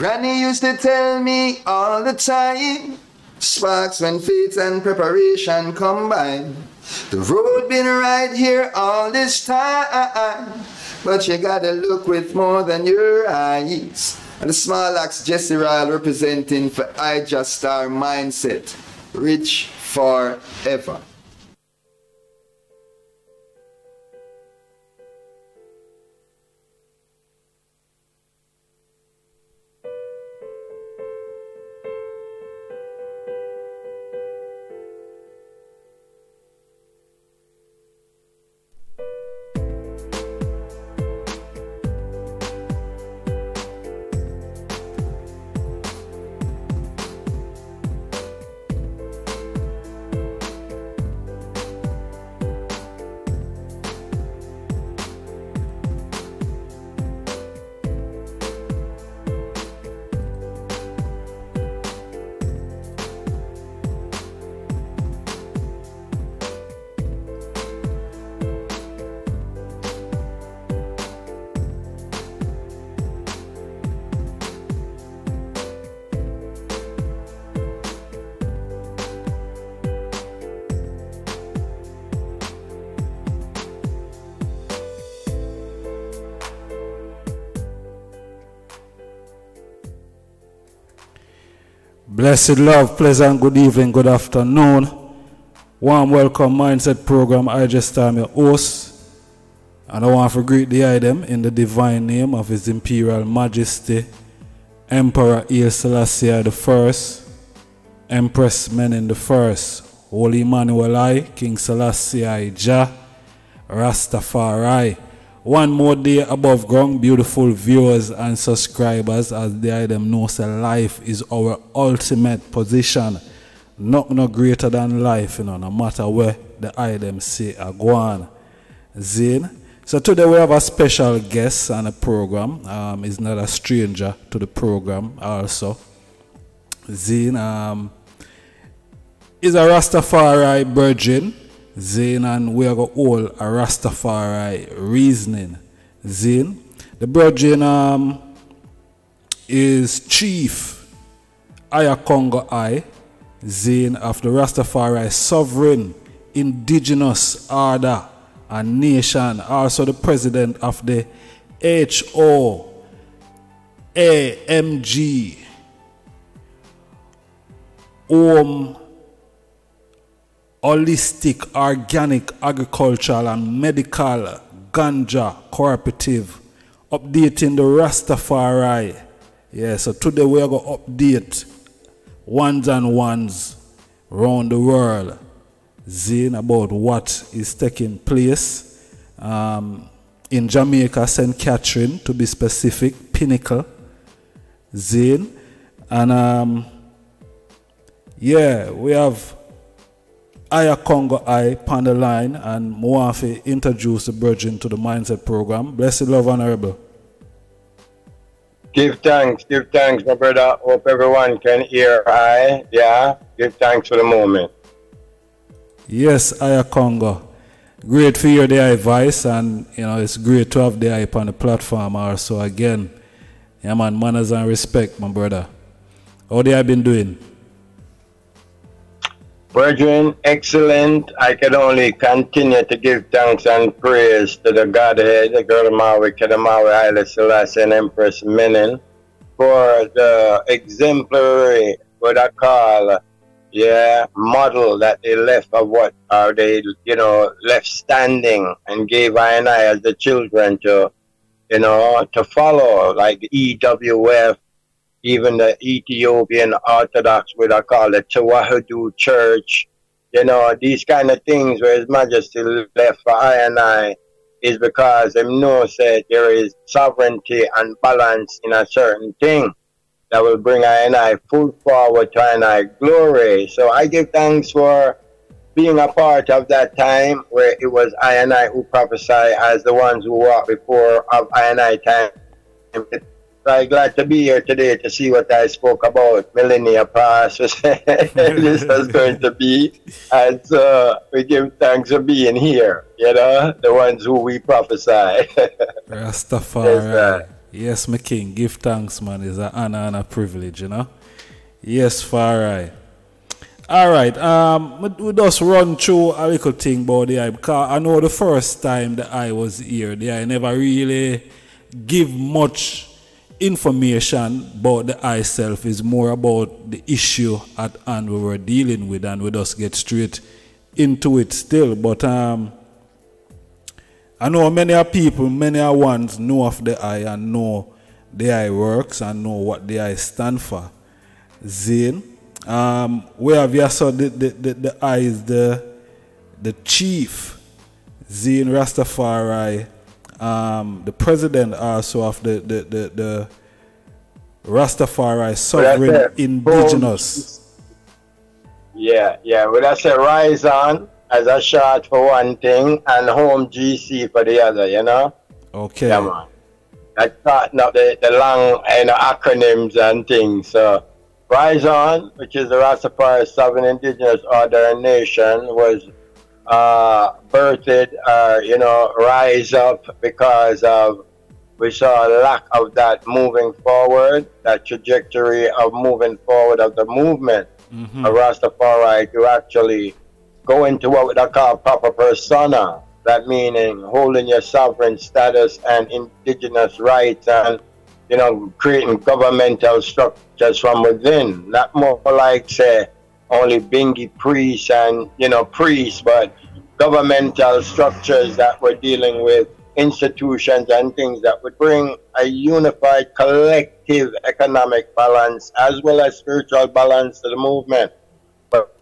Granny used to tell me all the time, sparks when faith and preparation combine. The road been right here all this time, but you gotta look with more than your eyes. And the small axe Jesse Royal representing for Ijahstar Mindset, rich forever. Blessed love, pleasant good evening, good afternoon. Warm welcome mindset program. I just am your host. And I want to greet the item in the divine name of His Imperial Majesty, Emperor Haile Selassie I, Empress Menen the First, Holy Emmanuel I, King Selassie I, Jah, Rastafari. One more day above ground, beautiful viewers and subscribers, as the item knows life is our ultimate position. Not no greater than life, you know, no matter where the item say are going. Zane. So today we have a special guest on the program. Um, he's not a stranger to the program also. Zane um, is a Rastafari virgin Zane and we are going all a Rastafari reasoning. Zane. The virgin um, is Chief Iakongoi, Zane of the Rastafari sovereign indigenous order and nation, also the president of the HO AMG Om holistic, organic, agricultural, and medical ganja cooperative, updating the Rastafari. Yeah, so today we are going to update ones and ones around the world, Zane, about what is taking place um, in Jamaica, St. Catherine, to be specific, Pinnacle, Zane. And um, yeah, we have Iakongoi line and Moafi introduce the Virgin to the Mindset Program. Blessed love, Honorable. Give thanks, give thanks, my brother. Hope everyone can hear I. Yeah, give thanks for the moment. Yes, Aya Congo. Great to hear the advice, and you know it's great to have the hype on the platform also again. Yeah man, manners and respect, my brother. How they have been doing? Brethren, excellent. I can only continue to give thanks and praise to the Godhead, the Gurmawi, Kedamawi, Haile Selassie, and Empress Menen for the exemplary, what I call, yeah, model that they left of what are they, you know, left standing and gave I and I as the children to, you know, to follow, like EWF, even the Ethiopian Orthodox, what I call the Tewahedo Church, you know, these kind of things where His Majesty left for I and I is because they know that there is sovereignty and balance in a certain thing that will bring I and I full forward to I and I glory. So I give thanks for being a part of that time where it was I and I who prophesy as the ones who walked before of I and I time I'm glad to be here today to see what I spoke about millennia past. this is going to be. And so we give thanks for being here, you know, the ones who we prophesy. Rastafari. Yes, my king. Give thanks, man. It's an honor and a privilege, you know. Yes, far right. All right. Um, we just run through a little thing about the eye because I know the first time that I was here, the eye never really give much information about the eye self. Is more about the issue at hand we were dealing with, and we just get straight into it still. But um, I know many are people, many are ones know of the eye and know the eye works and know what the eye stand for. Zane, um, where have you saw the, the, the, the eye is the the chief, Zane Rastafari, um, the president also of the the, the, the Rastafari sovereign indigenous. Yeah, yeah. Well, I say rise on as a short for one thing and home GC for the other, you know? Okay. Yeah, man. I thought not the, the long you know, acronyms and things. So, Rise On, which is the Rastafari Sovereign Indigenous Order and Nation, was uh, birthed, uh, you know, rise up because of we saw a lack of that moving forward, that trajectory of moving forward of the movement mm-hmm. of Rastafari to actually go into what they call proper persona. That meaning holding your sovereign status and indigenous rights and you know creating governmental structures from within. Not more like say only Bingi priests and you know priests, but governmental structures that we're dealing with institutions and things that would bring a unified collective economic balance as well as spiritual balance to the movement But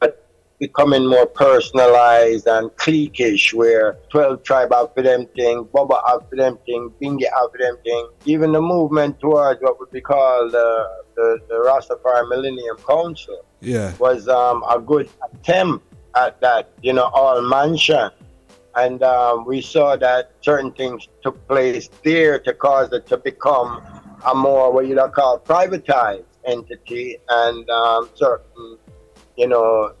but becoming more personalized and cliquish where 12 tribe for them thing, out for them thing, Bingi for them thing. Even the movement towards what would be called uh, the, the Rastafari Millennium Council yeah. was um, a good attempt at that, you know, all mansion. And um, we saw that certain things took place there to cause it to become a more what you know, call privatized entity and um, certain, you know,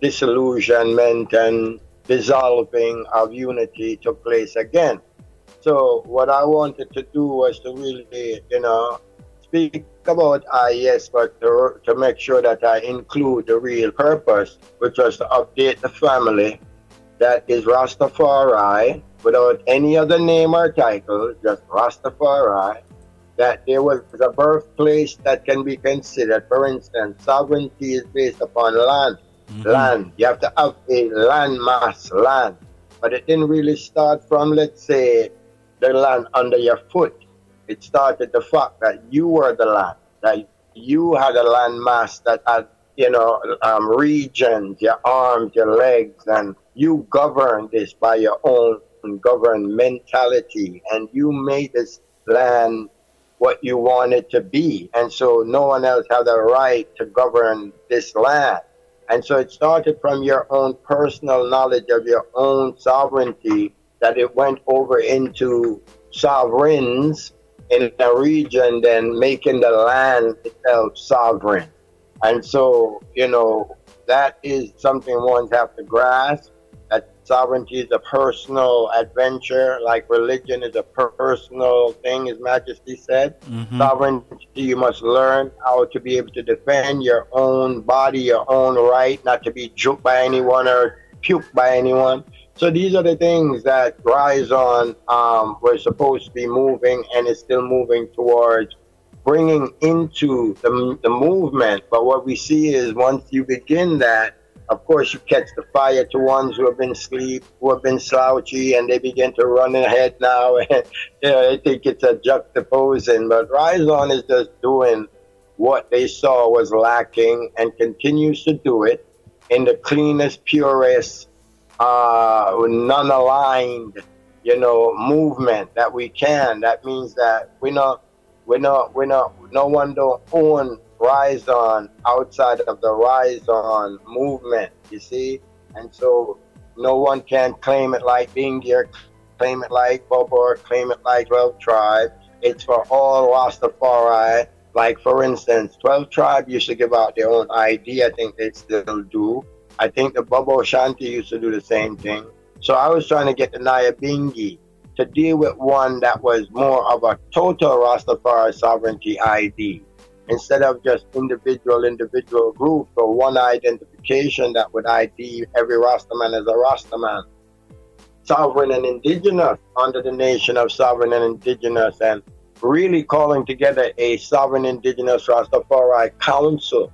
disillusionment and dissolving of unity took place again. So what I wanted to do was to really, you know, speak about IES, but to, to make sure that I include the real purpose, which was to update the family that is Rastafari without any other name or title, just Rastafari, that there was a birthplace that can be considered. For instance, sovereignty is based upon land mm-hmm. land. You have to have a land mass, land. But it didn't really start from, let's say, the land under your foot. It started the fact that you were the land, that you had a landmass that had, you know, um, regions, your arms, your legs, and you governed this by your own governed mentality, and you made this land what you wanted to be. And so no one else had the right to govern this land. And so it started from your own personal knowledge of your own sovereignty that it went over into sovereigns in a region, then making the land itself sovereign. And so, you know, that is something ones have to grasp that sovereignty is a personal adventure, like religion is a personal thing, His Majesty said. Mm-hmm. Sovereignty, you must learn how to be able to defend your own body, your own right, not to be juked by anyone or puked by anyone. So these are the things that Rise On um, was supposed to be moving and is still moving towards bringing into the, the movement. But what we see is once you begin that, of course, you catch the fire to ones who have been asleep, who have been slouchy, and they begin to run ahead now. And you know, I think it's a juxtaposing. But Rise On is just doing what they saw was lacking and continues to do it in the cleanest, purest, uh, non-aligned, you know, movement that we can. That means that we're not, we're not, we're not, no one don't own rise on outside of the rise on movement, you see? And so no one can claim it like being here, claim it like Bobo, claim it like 12 tribe. It's for all Rastafari. Like, for instance, 12 tribe used to give out their own ID. I think they still do. I think the Bobo Shanti used to do the same thing. So I was trying to get the Nyabingi to deal with one that was more of a total Rastafari sovereignty ID instead of just individual individual groups or one identification that would ID every Rastaman as a Rastaman. Sovereign and indigenous under the nation of sovereign and indigenous and really calling together a sovereign indigenous Rastafari council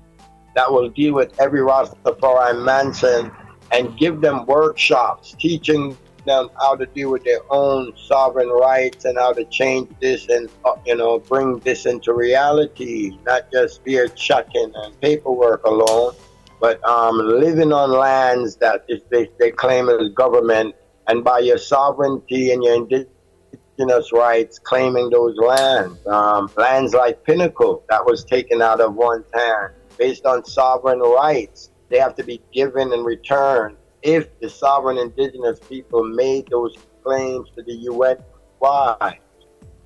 that will deal with every Rastafari mansion and give them workshops teaching them how to deal with their own sovereign rights and how to change this and uh, you know bring this into reality not just beer chucking and paperwork alone but um, living on lands that they, they claim as government and by your sovereignty and your indigenous rights claiming those lands um, lands like pinnacle that was taken out of one's hand based on sovereign rights they have to be given in return. if the sovereign indigenous people made those claims to the UN. Why?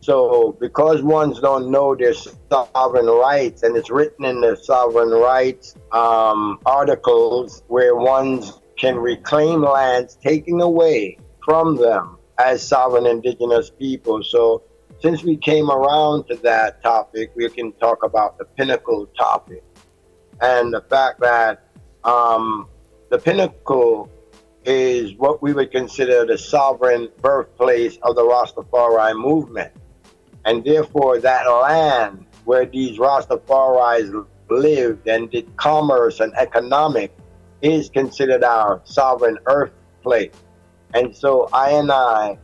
So, because ones don't know their sovereign rights, and it's written in the sovereign rights um, articles where ones can reclaim lands taken away from them as sovereign indigenous people. So, since we came around to that topic, we can talk about the pinnacle topic and the fact that um, the pinnacle is what we would consider the sovereign birthplace of the Rastafari movement. And therefore, that land where these Rastafaris lived and did commerce and economic is considered our sovereign earth place. And so I and I,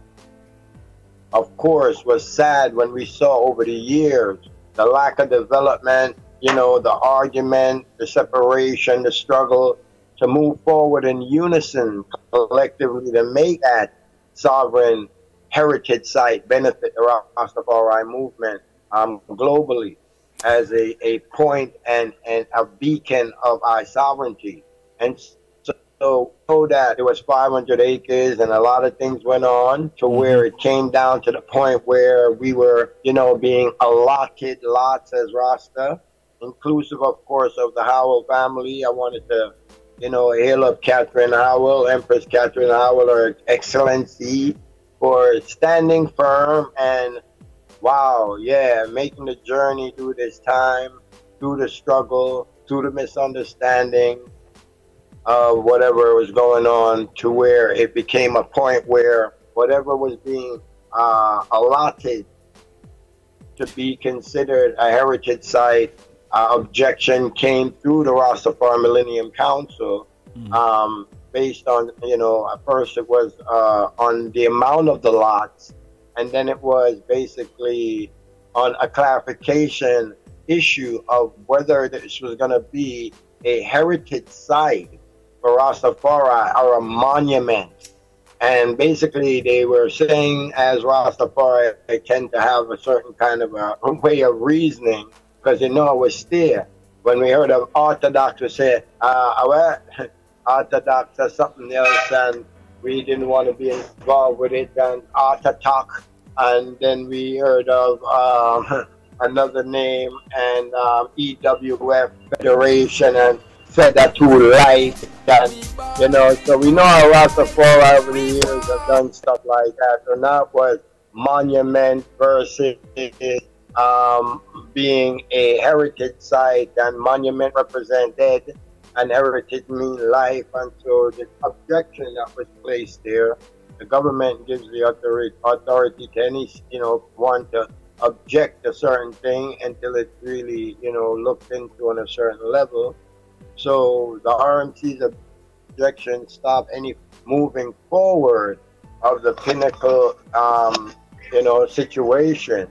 of course, was sad when we saw over the years the lack of development you know, the argument, the separation, the struggle to move forward in unison collectively to make that sovereign heritage site benefit the Rastafari movement um, globally as a, a point and, and a beacon of our sovereignty. And so, so that it was 500 acres and a lot of things went on to mm-hmm. where it came down to the point where we were, you know, being allotted lots as Rasta inclusive, of course, of the Howell family. I wanted to, you know, hail up Catherine Howell, Empress Catherine Howell, Her Excellency, for standing firm and, wow, yeah, making the journey through this time, through the struggle, through the misunderstanding of whatever was going on, to where it became a point where whatever was being uh, allotted to be considered a heritage site uh, objection came through the Rastafari Millennium Council mm. um, based on, you know, at first it was uh, on the amount of the lots, and then it was basically on a clarification issue of whether this was going to be a heritage site for Rastafari or a monument. And basically, they were saying, as Rastafari, they tend to have a certain kind of a way of reasoning because you know I was there when we heard of Orthodox, we say, uh, Orthodox or something else, and we didn't want to be involved with it, and Orthodox, and then we heard of um, another name, and um, EWF Federation, and Feather to Life, and you know, so we know a lot of four over the years have done stuff like that, and that was Monument versus um, being a heritage site and monument represented and heritage mean life. And so the objection that was placed there, the government gives the authority, authority to any, you know, one to object a certain thing until it's really, you know, looked into on a certain level. So the RMC's objection stop any moving forward of the pinnacle, um, you know, situation.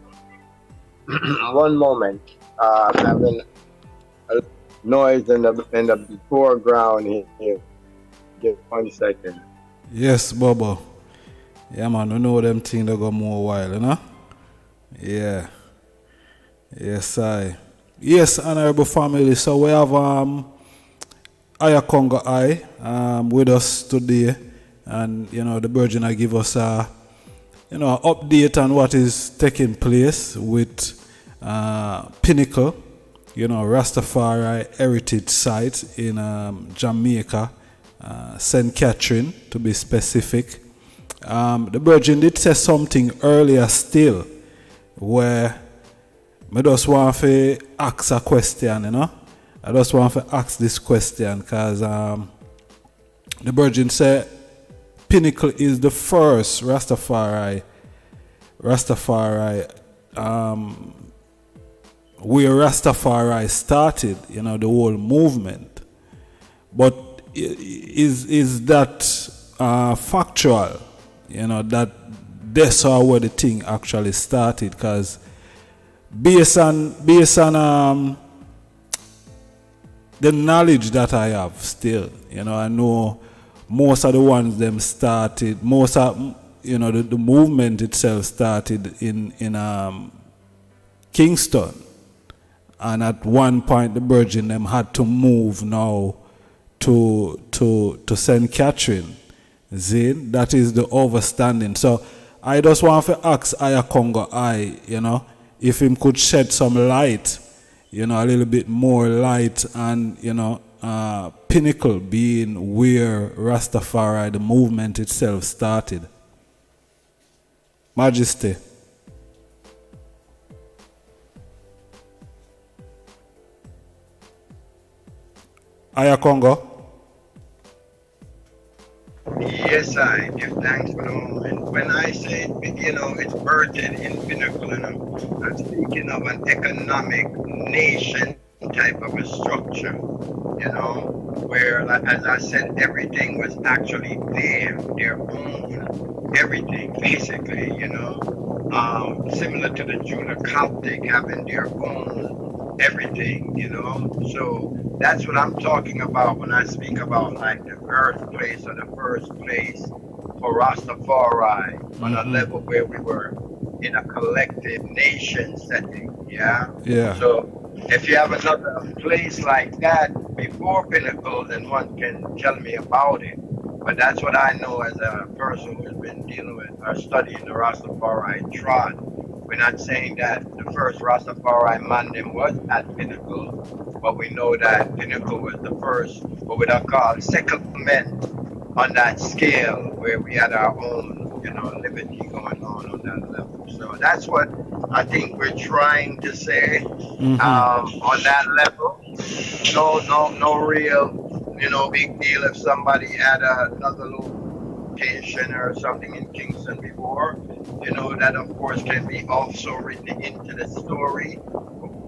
one moment. Uh, I'm having a noise in the in the foreground here. Just one second. Yes, Bubba. Yeah, man. We know them things that go more while, you know. Yeah. Yes, I. Yes, honorable family. So we have um, Aya I um, with us today, and you know the Virgin I give us a you know, update on what is taking place with uh, Pinnacle, you know, Rastafari Heritage Site in um, Jamaica, uh, St. Catherine to be specific. um, the Virgin did say something earlier still where I just want to ask a question, you know. I just want to ask this question because um, the Virgin said Pinnacle is the first Rastafari, Rastafari, um, where Rastafari started, you know, the whole movement. But is is that uh, factual? You know that that's how where the thing actually started because based on based on um, the knowledge that I have still, you know, I know most of the ones them started, most of you know the, the movement itself started in in um, Kingston, and at one point the Virgin them had to move now to to to St. Catherine. Zin, that is the overstanding. So I just want to ask Iakongoi, you know, if him could shed some light, you know, a little bit more light and, you know, uh, pinnacle being where Rastafari, the movement itself started. Majesty. Aya Congo. Yes, I give thanks for the moment. When I say, you know, it's birthed in Pinnacle, and I'm, I'm speaking of an economic nation type of a structure, you know, where, as I said, everything was actually there, their own everything, basically, you know, um, similar to the Judah Coptic having their own everything, you know. So that's what I'm talking about when I speak about like the birthplace or the first place for Rastafari mm-hmm. on a mm-hmm. level where we were in a collective nation setting. Yeah. Yeah. So if you have another place like that before Pinnacle, then one can tell me about it. But that's what I know as a person who's been dealing with or studying the Rastafari trot. We're not saying that the first Rastafari Mandem was at Pinnacle, but we know that Pinnacle was the first, what we don't call settlement on that scale where we had our own, you know, liberty going on on that level. So that's what I think we're trying to say mm-hmm. um, on that level. No, no, no real, you know, big deal if somebody had another location or something in Kingston before. You know, that of course can be also written into the story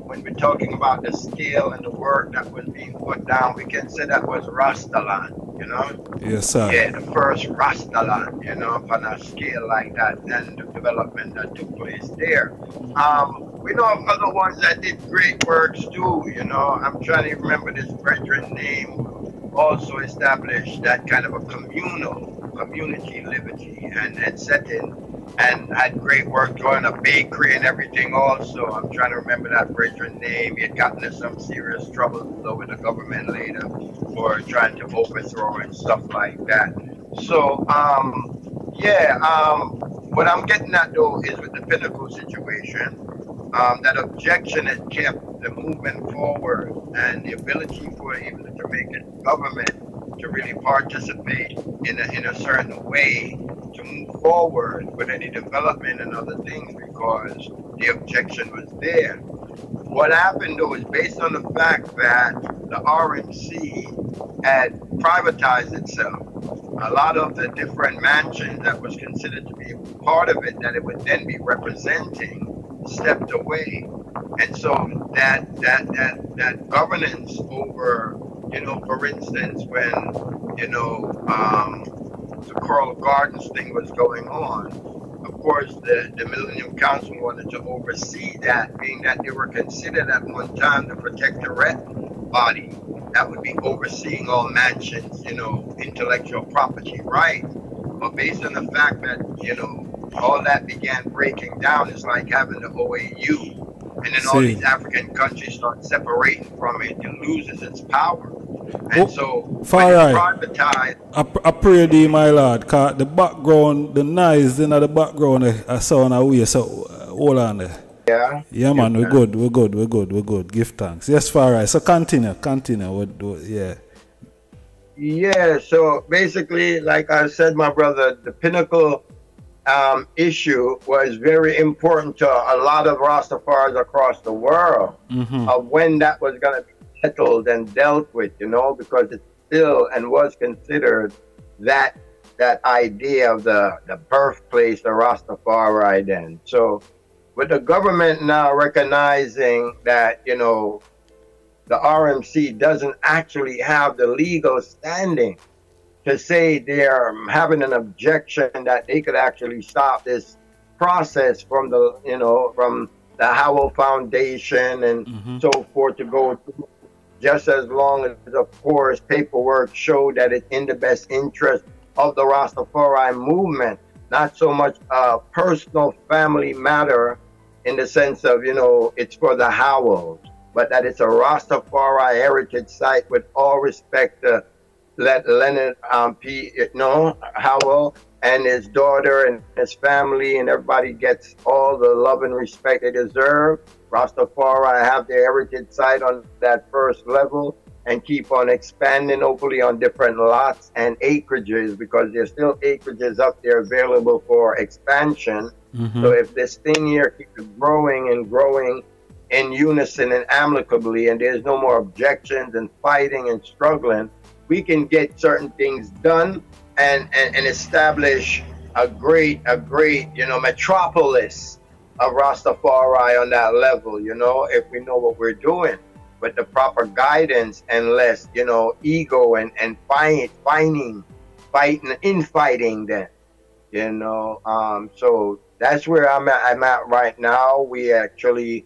when we're talking about the scale and the work that was being put down, we can say that was Rastaland, you know? Yes, sir. Yeah, the first Rastaland, you know, on a scale like that, and the development that took place there. Um, we know of other ones that did great works too, you know. I'm trying to remember this brethren name also established that kind of a communal community liberty and, and setting and had great work doing a bakery and everything also. I'm trying to remember that brethren name. He had gotten into some serious trouble with the government later for trying to overthrow and stuff like that. So, um, yeah, um, what I'm getting at though is with the pinnacle situation, um, that objection had kept the movement forward and the ability for even the Jamaican government to really participate in a, in a certain way to move forward with any development and other things because the objection was there. What happened though is based on the fact that the RMC had privatized itself. A lot of the different mansions that was considered to be part of it that it would then be representing stepped away. And so that that that that governance over you know, for instance, when, you know, um, the Coral Gardens thing was going on, of course, the, the Millennium Council wanted to oversee that, being that they were considered at one time the protectorate body that would be overseeing all mansions, you know, intellectual property rights. But based on the fact that, you know, all that began breaking down, it's like having the OAU and then all these African countries start separating from it, it loses its power. And oh, so, far right. privatized, I, I pray thee, my lord, cause the background, the noise in the background, I saw away. So, uh, hold on there. Yeah. Yeah, man, we're good, we're good, we're good, we're good. Give thanks. Yes, far right. So, continue, continue. We're, we're, yeah. Yeah, so basically, like I said, my brother, the pinnacle um, issue was very important to a lot of Rastafaris across the world Mm-hmm. of when that was going to be settled and dealt with, you know, because it's still and was considered that that idea of the, the birthplace of Rastafari then. So with the government now recognizing that, you know, the RMC doesn't actually have the legal standing to say they're having an objection that they could actually stop this process from the, you know, from the Howell Foundation and Mhm. so forth to go through just as long as, of course, paperwork showed that it's in the best interest of the Rastafari movement, not so much a personal family matter in the sense of, you know, it's for the Howells, but that it's a Rastafari heritage site with all respect to let Leonard um, P. No Howell and his daughter and his family and everybody gets all the love and respect they deserve. Rastafari have their heritage site on that first level and keep on expanding, hopefully on different lots and acreages because there's still acreages up there available for expansion. Mhm. So if this thing here keeps growing and growing in unison and amicably, and there's no more objections and fighting and struggling, we can get certain things done and, and, and establish a great, a great, you know, metropolis of Rastafari on that level, you know, if we know what we're doing with the proper guidance and less, you know, ego and, and fight, fighting, fighting, infighting then, you know. Um, so that's where I'm at, I'm at right now. We actually,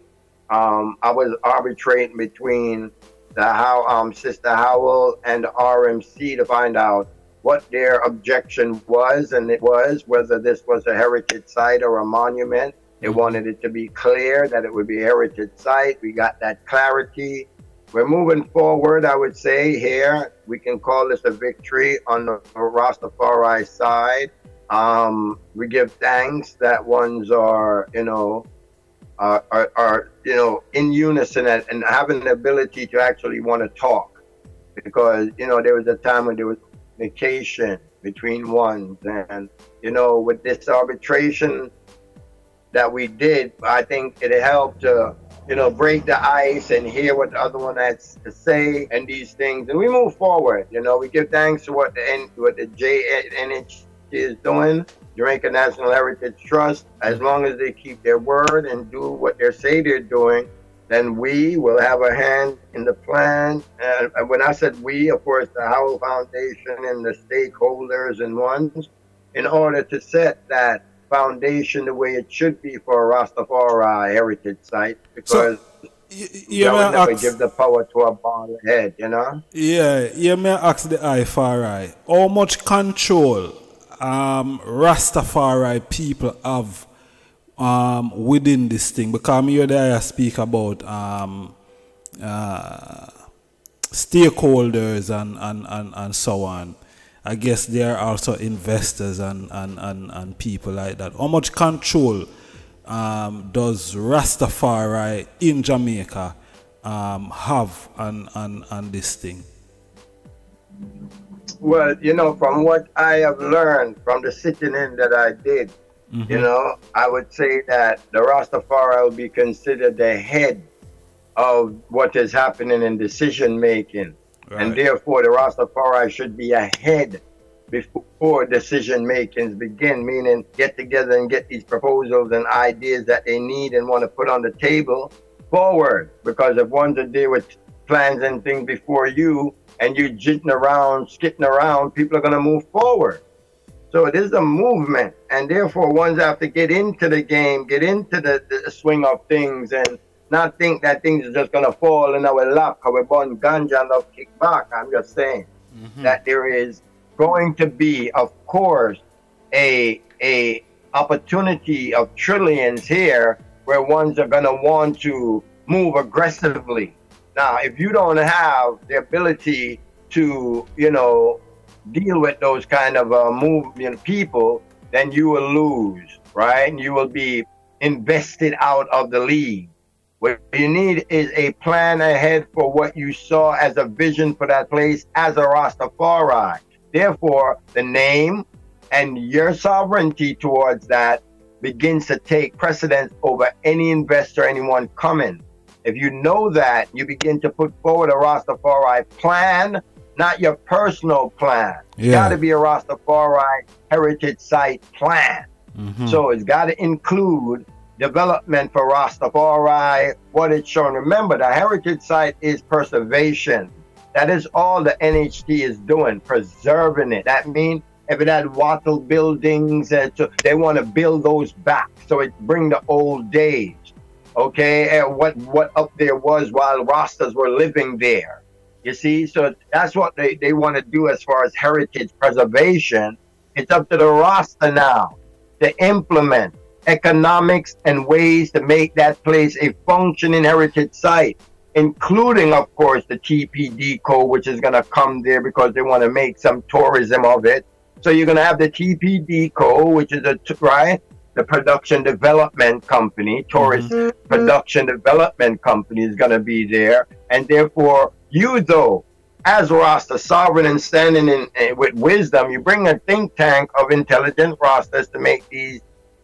um, I was arbitrating between the how um, Sister Howell and the RMC to find out what their objection was, and it was whether this was a heritage site or a monument. They wanted it to be clear that it would be heritage site. We got that clarity. We're moving forward, I would say, here. We can call this a victory on the Rastafari side. Um, we give thanks that ones are, you know, are, are, are you know, in unison and, and having the ability to actually want to talk. Because, you know, there was a time when there was communication between ones. And, you know, with this arbitration that we did, I think it helped to, you know, break the ice and hear what the other one has to say and these things. And we move forward. You know, we give thanks to what the what the JNH is doing, Jamaica National Heritage Trust. As long as they keep their word and do what they say they're doing, then we will have a hand in the plan. And when I said we, of course, the Howell Foundation and the stakeholders and ones, in order to set that foundation the way it should be for a Rastafari heritage site, because Y- Yeah, may would never ask, give the power to a bald head, you know? yeah, yeah, may I ask the IFRI, how much control um, Rastafari people have um, within this thing? Because me hear the I speak about um, uh, stakeholders and, and, and, and so on. I guess there are also investors and, and, and, and people like that. How much control um, does Rastafari in Jamaica um, have on, on, on this thing? Well, you know, from what I have learned from the sitting in that I did, you know, I would say that the Rastafari will be considered the head of what is happening in decision making. And therefore, the Rastafari should be ahead before decision makings begin, meaning get together and get these proposals and ideas that they need and want to put on the table forward. Because if one's to deal with plans and things before you and you're jitting around, skipping around, people are going to move forward. So it is a movement, and therefore ones have to get into the game, get into the, the swing of things, and not think that things are just gonna fall in our lap because we're born ganja and love kick back. I'm just saying that there is going to be, of course, a a opportunity of trillions here where ones are gonna want to move aggressively. Now, if you don't have the ability to, you know, deal with those kind of uh, movement people, then you will lose, right? And You will be invested out of the league. What you need is a plan ahead for what you saw as a vision for that place as a Rastafari. Therefore, the name and your sovereignty towards that begins to take precedence over any investor, anyone coming. If you know that, you begin to put forward a Rastafari plan, not your personal plan. It's Yeah. got to be a Rastafari heritage site plan. Mhm. So it's got to include development for Rastafari, what it's shown. Remember, the heritage site is preservation. That is all the NHT is doing, preserving it. That means if it had wattle buildings, uh, they want to build those back. So it bring the old days. Okay, and what what up there was while Rastas were living there. You see, so that's what they, they want to do as far as heritage preservation. It's up to the Rasta now to implement economics and ways to make that place a functioning heritage site, including, of course, the TPDCo, which is going to come there because they want to make some tourism of it. So you're going to have the TPDCo, which is a, right, the production development company, tourist production development company is going to be there, and therefore you though. As Rasta, sovereign and standing in, eh, with wisdom, you bring a think tank of intelligent Rastas to make these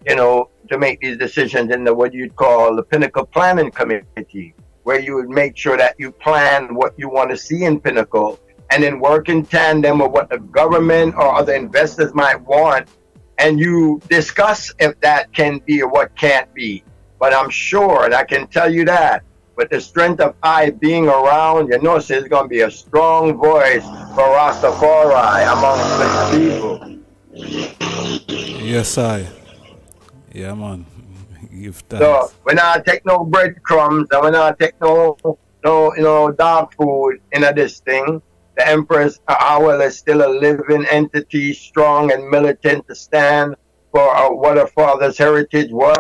you know, to make these decisions in the what you'd call the Pinnacle Planning Committee, where you would make sure that you plan what you want to see in Pinnacle and then work in tandem with what the government or other investors might want. And you discuss if that can be or what can't be. But I'm sure, and I can tell you that, with the strength of I being around, you know, there's going to be a strong voice for Rastafari amongst the people. Yes, I. Yeah, man. Give thanks. So we not take no breadcrumbs and we not take no no you know dark food in this thing. The Empress Howell is still a living entity, strong and militant to stand for uh, what her father's heritage was,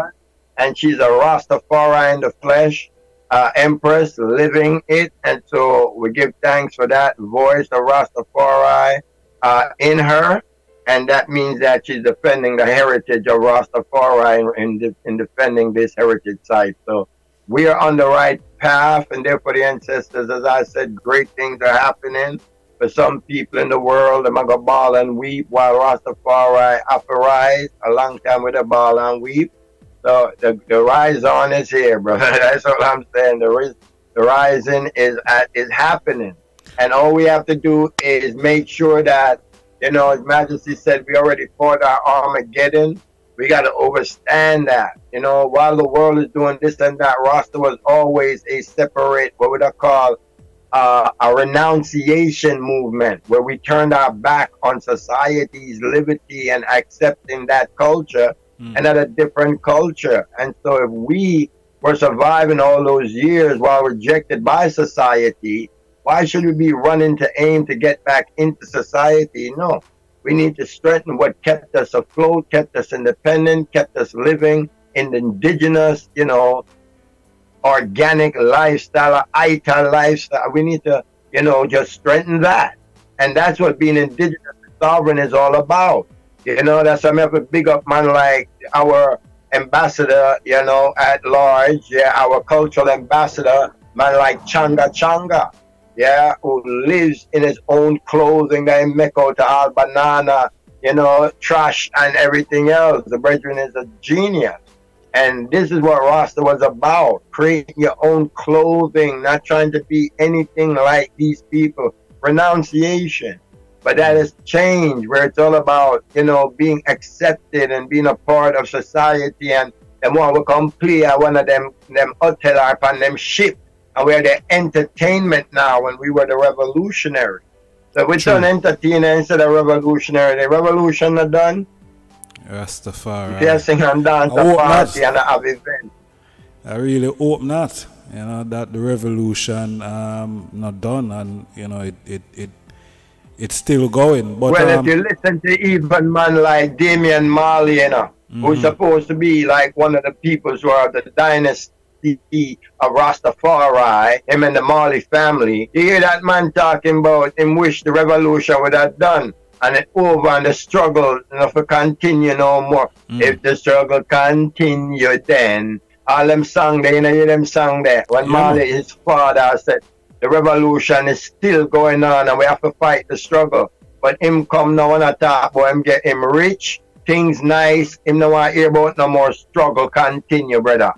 and she's a Rastafari in the flesh, uh, Empress living it, and so we give thanks for that voice of Rastafari uh, in her and that means that she's defending the heritage of Rastafari in, in, in defending this heritage site. So we are on the right path, and therefore the ancestors, as I said, great things are happening for some people in the world. They're and weep while Rastafari rise a long time with a ball and weep. So the, the rise on is here, brother. That's what I'm saying. The, ris- the rising is at, is happening, and all we have to do is make sure that you know, His Majesty said we already fought our Armageddon. We got to overstand that. You know, while the world is doing this and that, Rasta was always a separate, what would I call, uh, a renunciation movement where we turned our back on society's liberty and accepting that culture Mm. and at a different culture. And so if we were surviving all those years while rejected by society, why should we be running to aim to get back into society? No. We need to strengthen what kept us afloat, kept us independent, kept us living in the indigenous, you know, organic lifestyle, Ital lifestyle. We need to, you know, just strengthen that. And that's what being indigenous and sovereign is all about. You know, that's why I'm have a big up man like our ambassador, you know, at large, yeah, our cultural ambassador, man like Changa Changa yeah, who lives in his own clothing that he make out of all banana, you know, trash and everything else. The brethren is a genius. And this is what Rasta was about. Creating your own clothing, not trying to be anything like these people. Renunciation. But that has changed where it's all about, you know, being accepted and being a part of society and them want to come play at one of them them hotel or them ship and we're the entertainment now when we were the revolutionary. So we done entertainer instead of revolutionary. The revolution are done. Rastafari. Sing and dance, I a party not. and have event. I really hope not. You know that the revolution um not done, and you know it it it it's still going. But well, um, if you listen to even man like Damian Marley, you know, who's supposed to be like one of the people who are the dynasty of Rastafari, him and the Marley family, you hear that man talking about him wish the revolution would have done. And it over and the struggle, know, for continue no more. Mm. If the struggle continue, then all them song there, you know, hear them song there. When yeah. Marley, his father, said the revolution is still going on and we have to fight the struggle. But him come now on a top, boy, him get him rich, things nice, him no want hear about no more struggle continue, brother.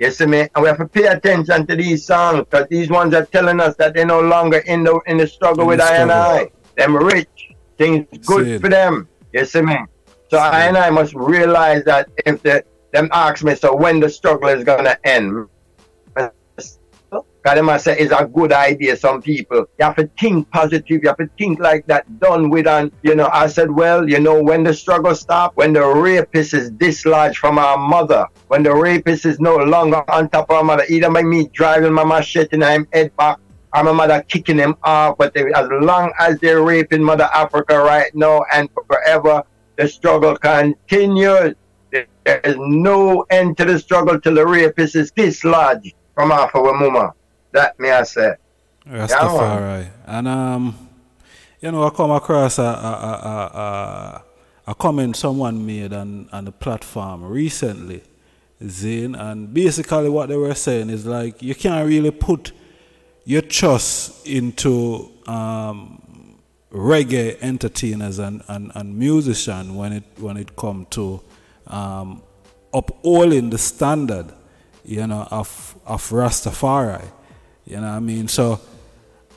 You see me? And we have to pay attention to these songs because these ones are telling us that they're no longer in the in the struggle in with the I and I. Them rich, things good for them. You see me? So See. I and I must realize that if the them ask me, so when the struggle is gonna end? Them say it's a good idea, some people. You have to think positive, you have to think like that, done with and you know, I said, well, you know, when the struggle stop, when the rapist is dislodged from our mother, when the rapist is no longer on top of our mother, either by me driving my machete in him head back or my mother kicking him off, but they, as long as they're raping Mother Africa right now and forever, the struggle continues. There is no end to the struggle till the rapist is dislodged from mama. That me I say. Rastafari. And um, you know, I come across a a, a, a, a comment someone made on, on the platform recently, Zane, and basically what they were saying is like you can't really put your trust into um, reggae entertainers and, and, and musicians when it when it come to um, upholding the standard, you know, of of Rastafari. You know what I mean? So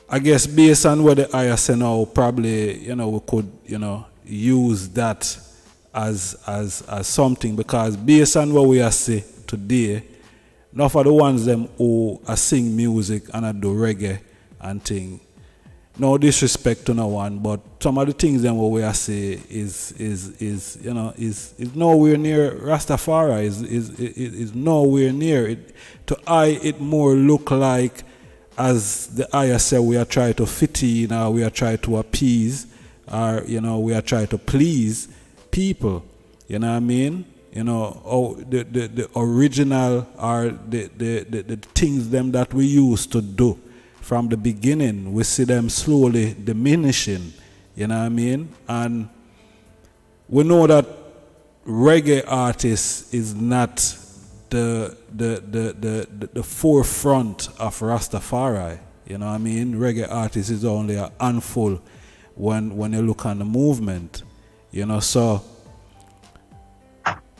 I guess based on what the ISN now, probably, you know, we could, you know, use that as as as something because based on what we are see today, not for the ones them who are sing music and I do reggae and thing. No disrespect to no one, but some of the things them what we are say is is is you know is is nowhere near Rastafari. Is is is, is nowhere near it. To I, it more look like as the ayah said, we are trying to fit in, or we are trying to appease, or you know, we are trying to please people. You know what I mean? You know, oh, the, the, the original are the, the, the, the things them that we used to do from the beginning. We see them slowly diminishing. You know what I mean? And we know that reggae artists is not the, the, the, the, the forefront of Rastafari. You know what I mean? Reggae artists is only a handful when, when you look on the movement. You know, so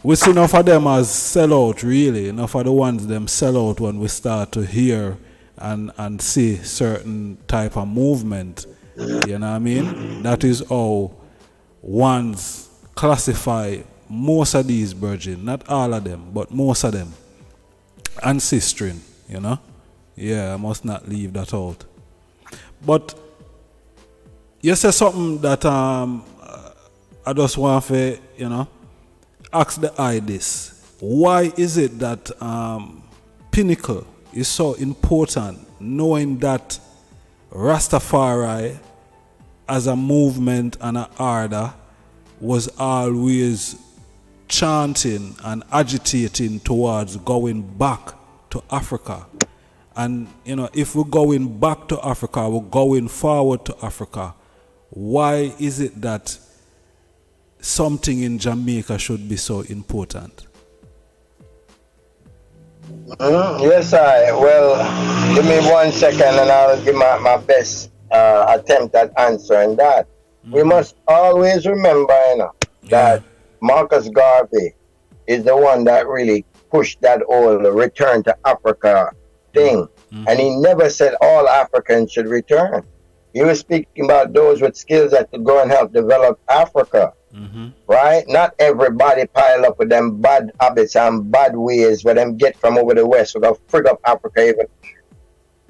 we see enough of them as sell out really. Enough of the ones them sell out when we start to hear and, and see certain type of movement. You know what I mean? That is how ones classify most of these virgin, not all of them, but most of them, ancestring, you know. Yeah, I must not leave that out. But you say something that um, I just want to, you know, ask the eye this. Why is it that um, Pinnacle is so important, knowing that Rastafari as a movement and an order was always chanting and agitating towards going back to Africa. And, you know, if we're going back to Africa, we're going forward to Africa, why is it that something in Jamaica should be so important? Mm, yes, I. Well, give me one second and I'll give my, my best uh, attempt at answering that. Mm. We must always remember, you know, that yeah Marcus Garvey is the one that really pushed that whole return to Africa thing. Mm-hmm. And he never said all Africans should return. He was speaking about those with skills that could go and help develop Africa. Mm-hmm. Right? Not everybody pile up with them bad habits and bad ways where them get from over the west. We're gonna frig up Africa even.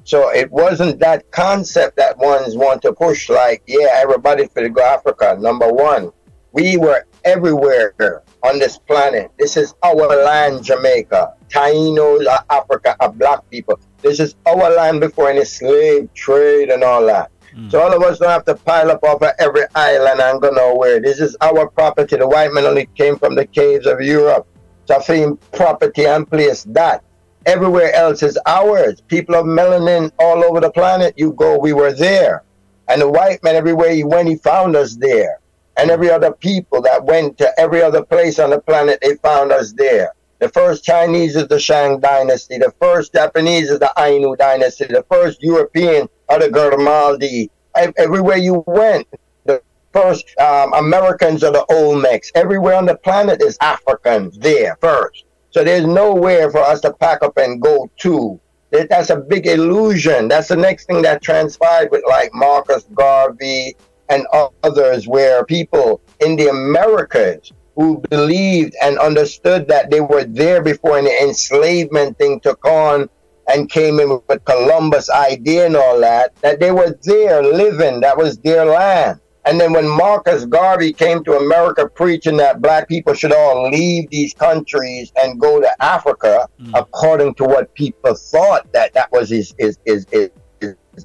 So it wasn't that concept that ones want to push like, yeah, everybody to go Africa. Number one. We were everywhere on this planet. This is our land, Jamaica. Tainos are Africa, are black people. This is our land before any slave trade and all that. Mm. So all of us don't have to pile up off of every island and go nowhere. This is our property. The white men only came from the caves of Europe. So fame property and place that. Everywhere else is ours. People of melanin all over the planet. You go, we were there. And the white man everywhere he went, he found us there and every other people that went to every other place on the planet, they found us there. The first Chinese is the Shang dynasty. The first Japanese is the Ainu dynasty. The first European the Grimaldi. Everywhere you went, the first um, Americans are the Olmecs. Everywhere on the planet is Africans there first. So there's nowhere for us to pack up and go to. That's a big illusion. That's the next thing that transpired with like Marcus Garvey and others, where people in the Americas who believed and understood that they were there before an enslavement thing took on and came in with Columbus idea and all that, that they were there living, that was their land. And then when Marcus Garvey came to America preaching that black people should all leave these countries and go to Africa, mm. according to what people thought that that was his, his, his, his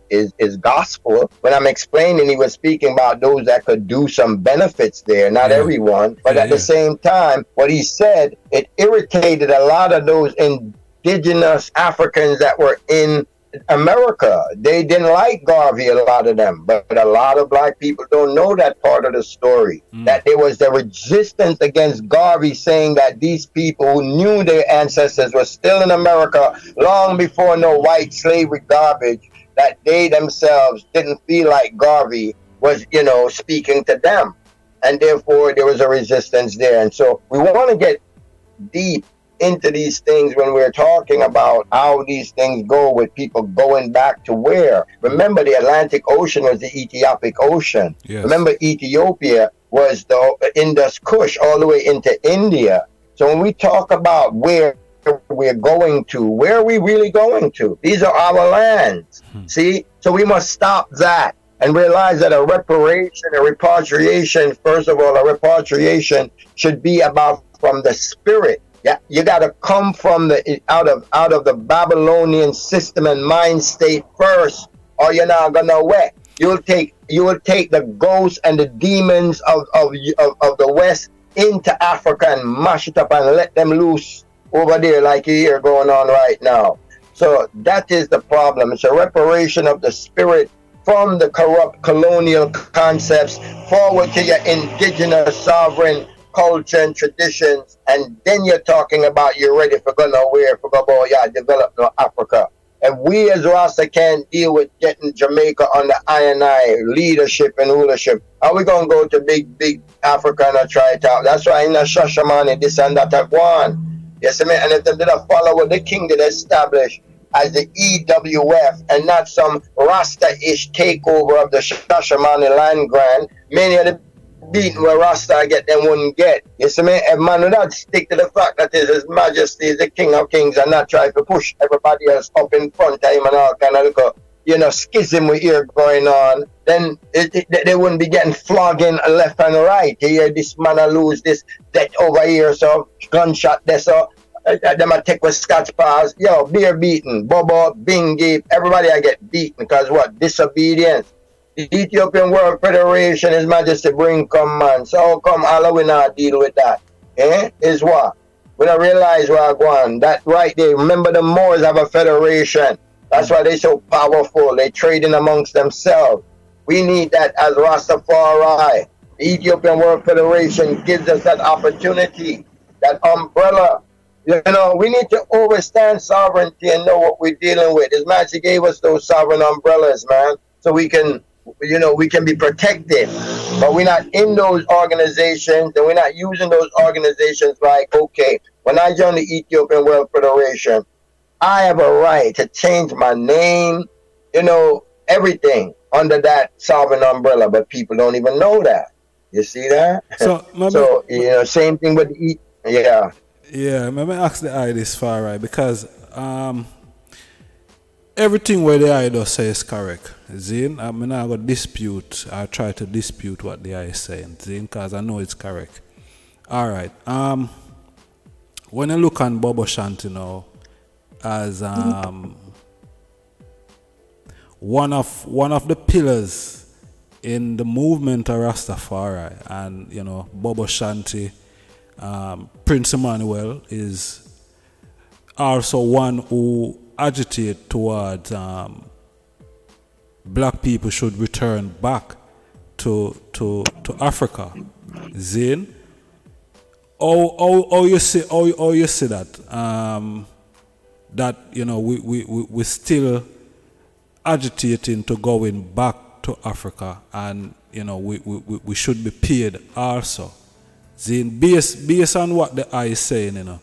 is, is gospel. When I'm explaining, he was speaking about those that could do some benefits there, not yeah. everyone. But yeah, at yeah. the same time, what he said, it irritated a lot of those indigenous Africans that were in America. They didn't like Garvey, a lot of them, but a lot of black people don't know that part of the story. Mm. That there was the resistance against Garvey saying that these people who knew their ancestors were still in America long before no white slavery garbage that they themselves didn't feel like Garvey was, you know, speaking to them. And therefore, there was a resistance there. And so we want to get deep into these things when we're talking about how these things go with people going back to where. Remember, the Atlantic Ocean was the Ethiopic Ocean. Yes. Remember, Ethiopia was the Indus Kush all the way into India. So when we talk about where we're going to. Where are we really going to? These are our lands. Hmm. See? So we must stop that and realize that a reparation, a repatriation, first of all, a repatriation should be about from the spirit. Yeah, you got to come from the out of out of the Babylonian system and mind state first, or you're not gonna work. You'll take you will take the ghosts and the demons of, of of of the West into Africa and mash it up and let them loose over there like you hear going on right now. So that is the problem. It's a reparation of the spirit from the corrupt colonial concepts forward to your indigenous sovereign culture and traditions. And then you're talking about you're ready for going nowhere, for go about, yeah, develop no Africa. And we as Rasta can't deal with getting Jamaica the INI leadership and rulership. Are we going to go to big, big Africa and try it out? That's why in the Shashamane, this and that, one. Yes, I mean, and if they did follow what the king did establish as the EWF and not some Rasta-ish takeover of the Shashamane land grant, many of the beating where Rasta get them wouldn't get. You see me? If man would not stick to the fact that His Majesty is the King of Kings and not try to push everybody else up in front of him and all kind of look you know, schism we hear going on, then it, it, they wouldn't be getting flogging left and right. This man I lose this, that over here, so gunshot there, so uh, uh them a take with Scotch pass. Yo, beer beaten, Bobo, Bingy, everybody I get beaten because what? Disobedience. The Ethiopian World Federation is Majesty bring come man. So how come all we not deal with that? Eh? Is what? We don't realize what going. That right there. Remember the Moors have a federation. That's why they're so powerful. They're trading amongst themselves. We need that as Rastafari. The Ethiopian World Federation gives us that opportunity, that umbrella. You know, we need to understand sovereignty and know what we're dealing with. His Majesty gave us those sovereign umbrellas, man, so we can, you know, we can be protected. But we're not in those organizations, and we're not using those organizations like, okay, when I joined the Ethiopian World Federation, I have a right to change my name, you know, everything under that sovereign umbrella, but people don't even know that. You see that? So, so you know, same thing with the, yeah. Yeah, let me ask the eye this far, right? Because um, everything where the eye does say is correct. Zin, I mean, I to dispute, I try to dispute what the eye is saying, Zin, because I know it's correct. All right. Um, when I look on Bobo Shanti now, as um, one of one of the pillars in the movement of Rastafari, and you know, Bobo Shanti, um, Prince Emmanuel is also one who agitate towards um, black people should return back to to to Africa. Zane, oh, oh, oh, you see, oh, oh, you see that, um, that you know, we we we we still agitating to going back to Africa, and you know, we we, we should be paid also. Then based based on what the eye is saying, you know,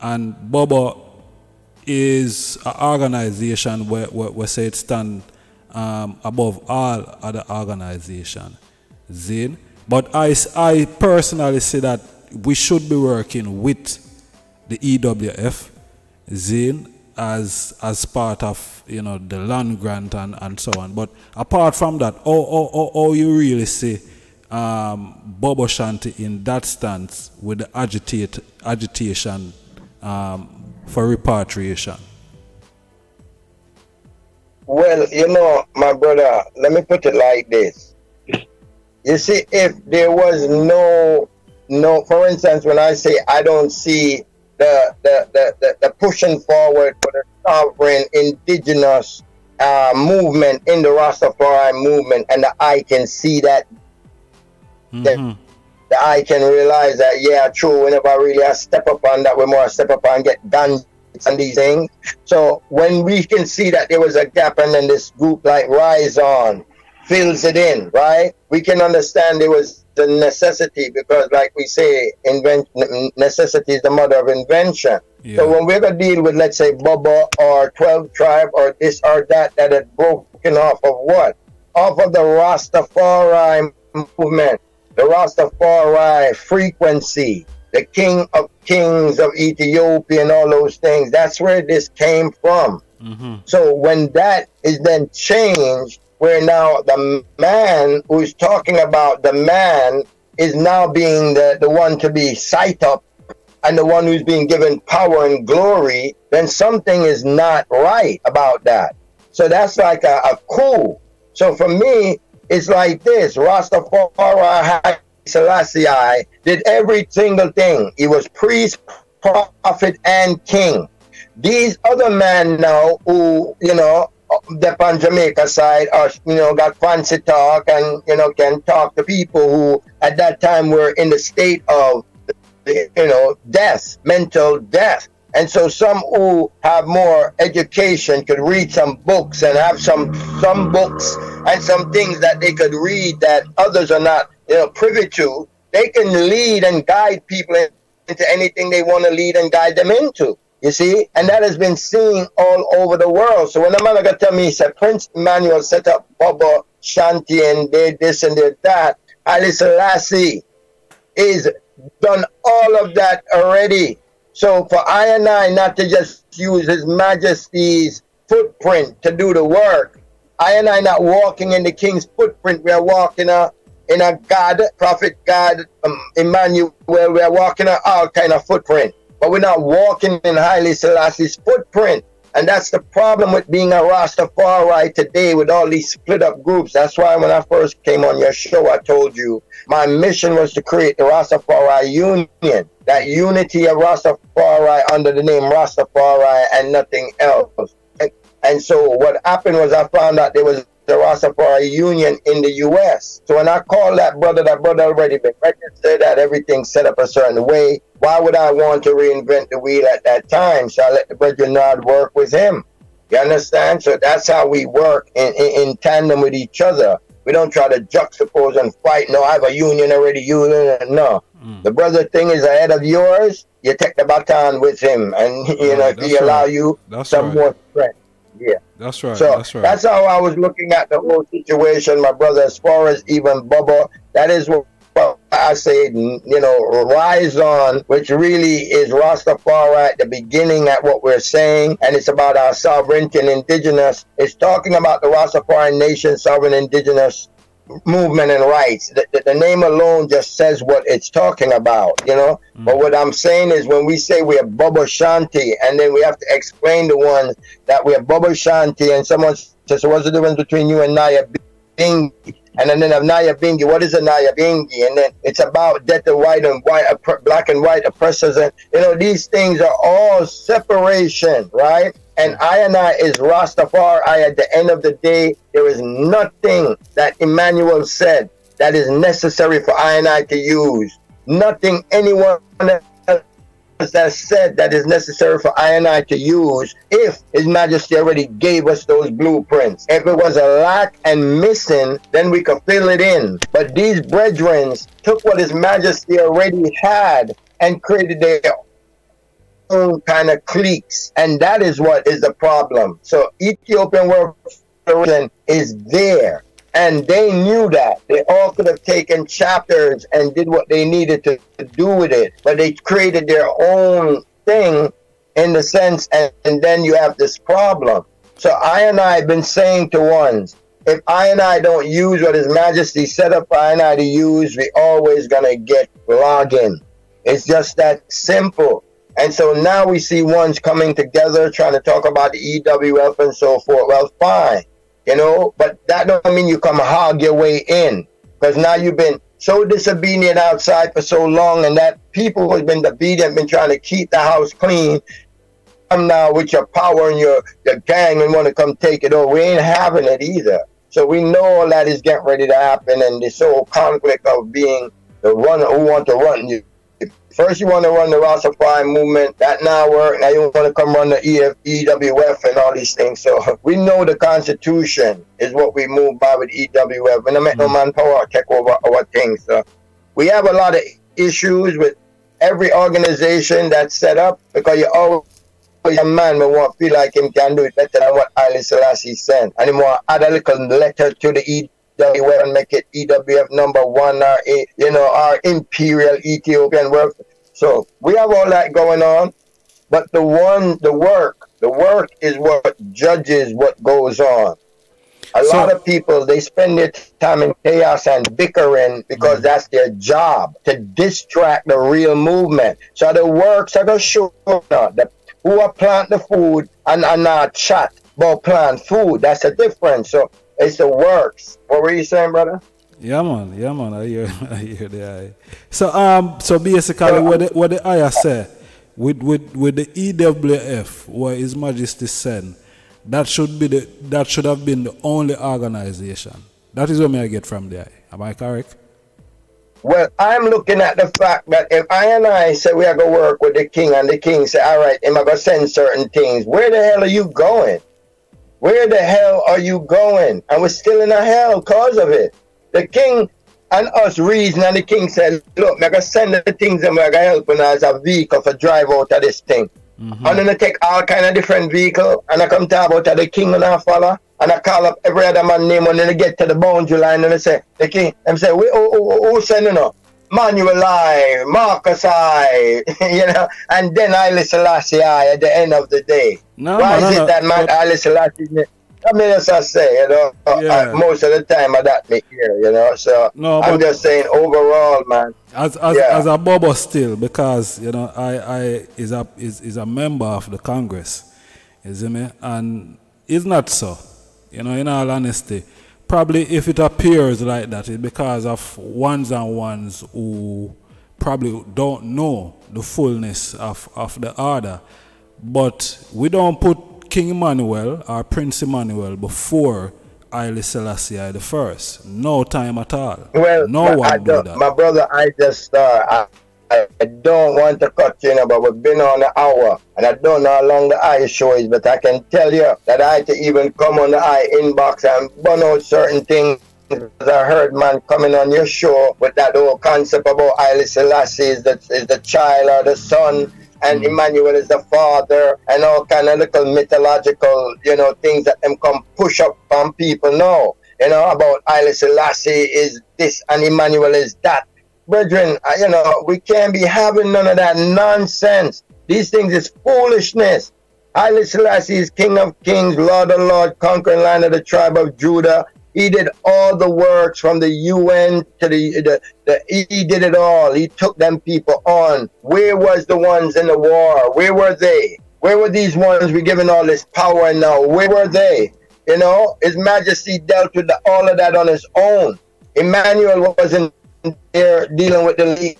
and Bobo is an organization where, where, where say it stand um, above all other organization. Zin. But I, I personally say that we should be working with the EWF, Zin, as as part of you know the land grant and, and so on. But apart from that, all, all, all, all you really see um, Bobo Shanti in that stance with the agitate, agitation um, for repatriation? Well, you know, my brother, let me put it like this. You see, if there was no, no, for instance, when I say I don't see the the, the, the, the pushing forward for the sovereign indigenous uh, movement in the Rastafari movement, and the eye can see that, mm-hmm. the, the eye can realize that, yeah, true, whenever I really I step up on that, we're more step up and get done and these things. So when we can see that there was a gap and then this group like Rise On fills it in, right? We can understand there was the necessity because like we say, invention necessity is the mother of invention. Yeah. So when we're gonna deal with let's say Bubba or 12 tribe or this or that that had broken off of what? Off of the Rastafari movement, the Rastafari frequency, the king of kings of Ethiopia and all those things. That's where this came from. Mm-hmm. So when that is then changed, where now the man who's talking about the man is now being the, the one to be sight up and the one who's being given power and glory, then something is not right about that. So that's like a, a coup. So for me, it's like this Rastafari Selassie did every single thing. He was priest, prophet, and king. These other men now who, you know, the on Jamaica side are, you know, got fancy talk and, you know, can talk to people who at that time were in the state of, you know, death, mental death. And so some who have more education could read some books and have some some books and some things that they could read that others are not you know, privy to, they can lead and guide people into anything they want to lead and guide them into. You see, and that has been seen all over the world. So when the man got tell me, he said Prince Emmanuel set up Bobo Shanti and did this and did that, Haile Selassie is done all of that already. So for I and I not to just use His Majesty's footprint to do the work, I and I not walking in the King's footprint, we are walking a in a Gad, prophet Gad, um, Emmanuel, we are walking on all kind of footprint, but we're not walking in Haile Selassie's footprint. And that's the problem with being a Rastafari today with all these split up groups. That's why when I first came on your show, I told you my mission was to create the Rastafari Union, that unity of Rastafari under the name Rastafari and nothing else. And, and so what happened was I found out there was the Rastafari Union in the U.S. So when I call that brother, that brother already been registered, that everything's set up a certain way. Why would I want to reinvent the wheel at that time? So I let the brother Nod work with him. You understand? So that's how we work in, in, in tandem with each other. We don't try to juxtapose and fight. No, I have a union already. Union, no. Mm. The brother thing is ahead of yours. You take the baton with him, and you know he right. allow you that's some right. more strength. Yeah. That's right. So that's right. That's how I was looking at the whole situation, my brother. As far as even Bubba, that is what I say, you know, rise on, which really is Rastafari at the beginning at what we're saying, and it's about our sovereignty and indigenous. It's talking about the Rastafari nation, sovereign indigenous movement and rights. The, the, the, name alone just says what it's talking about, you know. Mm. But what I'm saying is when we say we are Bobo Shanti, and then we have to explain the ones that we are Bobo Shanti, and someone says, what's the difference between you and Naya Bingi? And then of Nyabinghi, what is a Nyabinghi? And then it's about death of white and white, black and white oppressors. And, you know, these things are all separation, right? And I and I is Rastafari. At the end of the day, there is nothing that Emmanuel said that is necessary for I and I to use. nothing anyone else has said that is necessary for I and I to use if His Majesty already gave us those blueprints. If it was a lack and missing, then we could fill it in. But these brethren took what His Majesty already had and created their own kind of cliques. And that is what is the problem. So Ethiopian World is there. And they knew that. They all could have taken chapters and did what they needed to, to do with it. But they created their own thing in the sense, and, and then you have this problem. So I and I have been saying to ones, if I and I don't use what His Majesty set up I and I to use, we always gonna get logging. It's just that simple. And so now we see ones coming together trying to talk about the EWF and so forth. Well, fine you know. But that don't mean you come hog your way in, because now you've been so disobedient outside for so long, and that people who've been obedient been trying to keep the house clean. Come now with your power and your your gang and want to come take it over. We ain't having it either. So we know all that is getting ready to happen, and this whole conflict of being the runner who want to run you First, you want to run the Rastafari movement. That now work. Now you want to come run the EF, EWF and all these things. So we know the Constitution is what we move by with EWF. And I make no mm. manpower take over our things. So we have a lot of issues with every organization that's set up because you always a man will want feel like him can do it better than what Haile Selassie sent. And he want add a little letter to the E EWF and make it EWF number one or a, you know our imperial Ethiopian work. So we have all that going on, but the one the work the work is what judges what goes on. A so, lot of people they spend their time in chaos and bickering because mm-hmm. that's their job to distract the real movement. So the works are going to show the who are plant the food and are not chat about plant food. That's the difference. So it's the works. What were you saying, brother? Yeah man, yeah man, I hear I hear the eye. So um so basically what the what the ayah say with with with the EWF where His Majesty said, that should be the that should have been the only organization. That is what I get from the eye. Am I correct? Well, I'm looking at the fact that if I and I say we are going to work with the king and the king say, all right, am I going to send certain things? Where the hell are you going? Where the hell are you going? And we're still in a hell cause of it. The king and us reason, and the king said, Look, I'm gonna send the things and we're gonna help you as a vehicle for drive out of this thing. Mm-hmm. I'm gonna take all kind of different vehicle and I come talk about the king and I follow and I call up every other man name and then they get to the boundary line and they say, the king, and say, we, who, who, who sending up? Manuel I, Marcus I, you know, and then Haile Selassie I at the end of the day. No, Why no, is no, it that man but... Haile Selassie? I mean, as I say, you know, uh, yeah. uh, most of the time I that me here, you know. So no, I'm just saying overall, man. As as, yeah. as a bubble still, because you know, I I is a is, is a member of the Congress, you see me, and it's not so, you know. In all honesty, probably if it appears like that, it's because of ones and ones who probably don't know the fullness of, of the order. But we don't put King Emmanuel or Prince Emmanuel before Haile Selassie I the first. No time at all. Well, no one do that. My brother, I just uh, I, I, don't want to cut you, know, but we've been on an hour, and I don't know how long the eye show is, but I can tell you that I had to even come on the eye inbox and burn out certain things. I heard man coming on your show with that whole concept about Haile Selassie is the, is the child or the son and mm. Emmanuel is the father and all kind of little mythological, you know, things that them come push up on people now. You know, about Haile Selassie is this and Emmanuel is that brethren, you know, we can't be having none of that nonsense. These things is foolishness. Haile Selassie is King of Kings, Lord of Lords, conquering land of the tribe of Judah. He did all the works from the UN to the, the, the he did it all. He took them people on. Where was the ones in the war? Where were they? Where were these ones we given all this power now? Where were they? You know, His Majesty dealt with the, all of that on his own. Emmanuel wasn't there dealing with the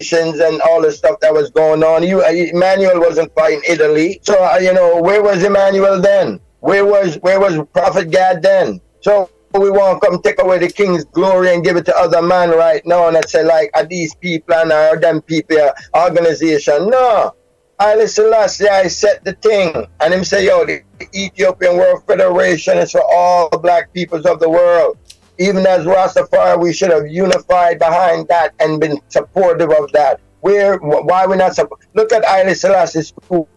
nations and all the stuff that was going on. You, uh, Emmanuel wasn't fighting Italy, so uh, you know where was Emmanuel then? Where was where was Prophet Gad then? So we want to come take away the king's glory and give it to other man right now and I say like are these people and are them people organization. No. Haile Selassie I set the thing and him say yo the Ethiopian World Federation is for all black peoples of the world. Even as Rastafari we should have unified behind that and been supportive of that. Where why we not support look at Haile Selassie's school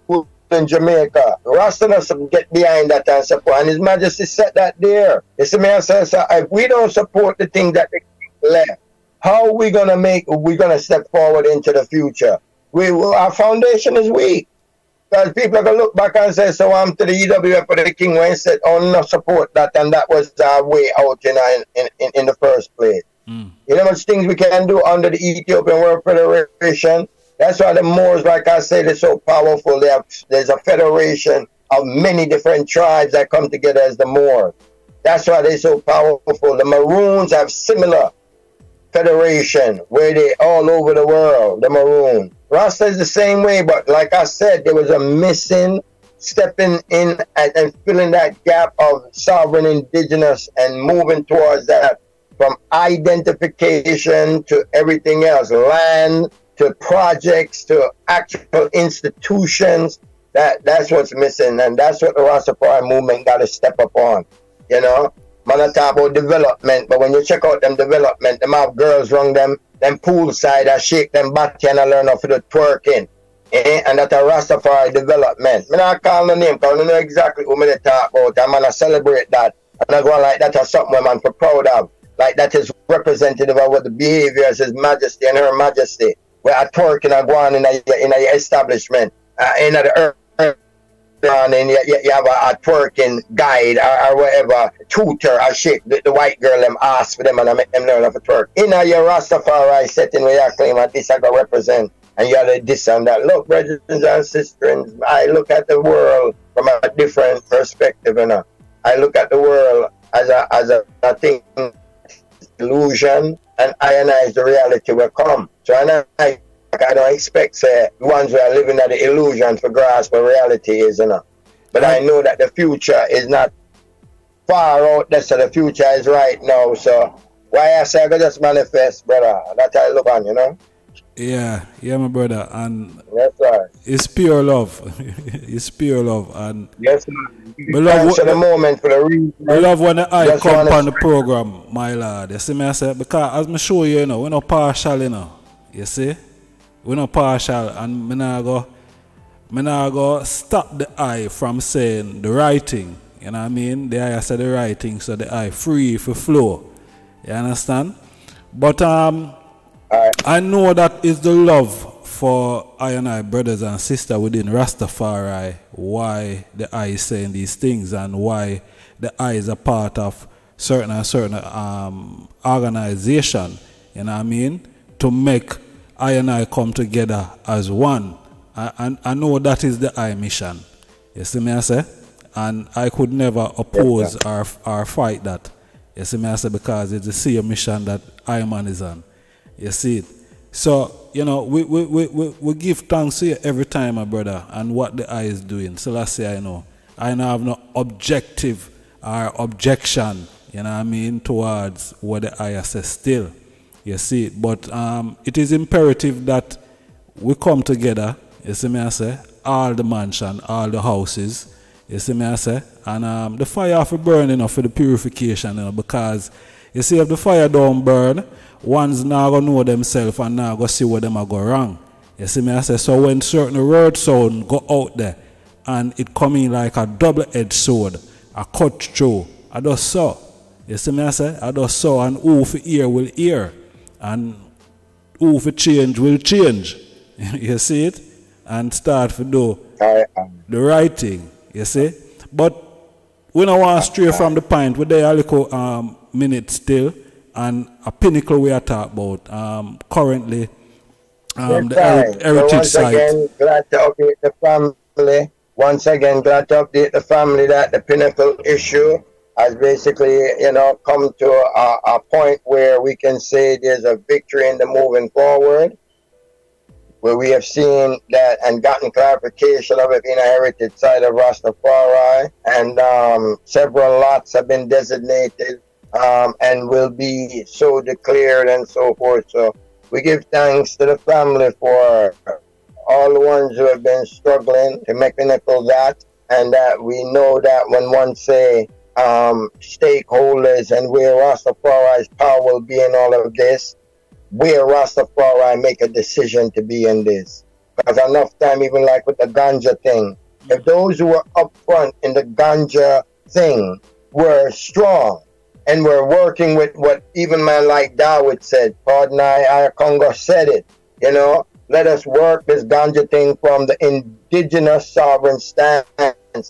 in Jamaica. Rasta doesn't get behind that and support. And His Majesty said that there. You see me, I say, so if we don't support the thing that they left, how are we gonna make? We're gonna step forward into the future. We our foundation is weak. Because people are gonna look back and say, so I'm to the EWF for the king when said, oh no support that and that was our way out you know, in, in, in the first place. Mm. You know much things we can do under the Ethiopian World Federation that's why the Moors, like I said, they're so powerful. They Have, there's a federation of many different tribes that come together as the Moors. That's why they're so powerful. The Maroons have similar federation where they all over the world, the Maroon. Rasta is the same way, but like I said, there was a missing stepping in and, and filling that gap of sovereign indigenous and moving towards that from identification to everything else, land, to projects to actual institutions. That that's what's missing, and that's what the Rastafari movement got to step up on. You know, man, development, but when you check out them development, them have girls run them them poolside, I shake them body and I learn off to do twerking. Eh? And that a Rastafari development. Me not call no name, because I know exactly what me they talk about. I'm gonna celebrate that. And I go like that as something man for proud of. Like that is representative of what the behaviors His Majesty and Her Majesty where I twerk and I go on in a, in a establishment, uh, in the and then you, you have a, a twerking guide or, or whatever, tutor or shit. The, the, white girl them ask for them and I make them learn how to twerk. In a your Rastafari setting where you claim that this I go represent and you the this and that. Look, brothers and sisters, I look at the world from a different perspective, you know. I look at the world as a as a, a thing illusion and ionize the reality will come. So I, I don't expect the ones who are living at the illusion for grasp what reality is, you know. But I know that the future is not far out there, so the future is right now. So why I say I just manifest, brother. That's how I look on, you know. Yeah, yeah, my brother, and yes, sir. It's pure love. it's pure love, and yes, sir. We love what, the moment for the reason. We love when I come on the program, my lord. You see me, I say because as me show you, you know, we're not partial, you know. You see, we're not partial, and me not go, me not go stop the eye from saying the writing. You know what I mean? The eye said the writing, so the eye free for flow. You understand? But um. I know that is the love for I and I brothers and sisters within Rastafari why the eye is saying these things and why the eye is a part of certain and certain um, organization, you know what I mean, to make I and I come together as one. I, I, I know that is the I mission. You see me I say? And I could never oppose or, or fight that. You see me I say? Because it's the same mission that I man is on. You see it? So, you know, we, we, we, we, we give thanks to you every time, my brother, and what the eye is doing. So let's say I know. I now have no objective or objection, you know what I mean, towards what the eye says still. You see? But um, it is imperative that we come together, you see me I say, all the mansion, all the houses, you see me I say, and um, the fire for burning you know, for the purification, you know, because you see if the fire don't burn, ones now go know themselves and now go see where them are go wrong. You see me I say so when certain word sound go out there and it come in like a double edged sword, a cut through, I just saw. You see me I say I just saw and who for ear will ear and who for change will change. you see it? And start to do the right thing. You see? But we don't want to stray from the point. We're there a little um, minute still and a pinnacle we are talking about um, currently um, the her- heritage so once site. Again, glad to update the family. Once again, glad to update the family that the pinnacle issue has basically, you know, come to a, a point where we can say there's a victory in the moving forward, where we have seen that and gotten clarification of it being a heritage site of Rastafari, and um, several lots have been designated um, and will be so declared and so forth. So we give thanks to the family for all the ones who have been struggling to make nickel that, and that we know that when one say um, stakeholders and where Rastafari's power will be in all of this, where Rastafari make a decision to be in this. Because enough time, even like with the ganja thing, if those who were up front in the ganja thing were strong and were working with what even man like Dawood said, pardon I, Iakongoi said it, you know, let us work this ganja thing from the indigenous sovereign stance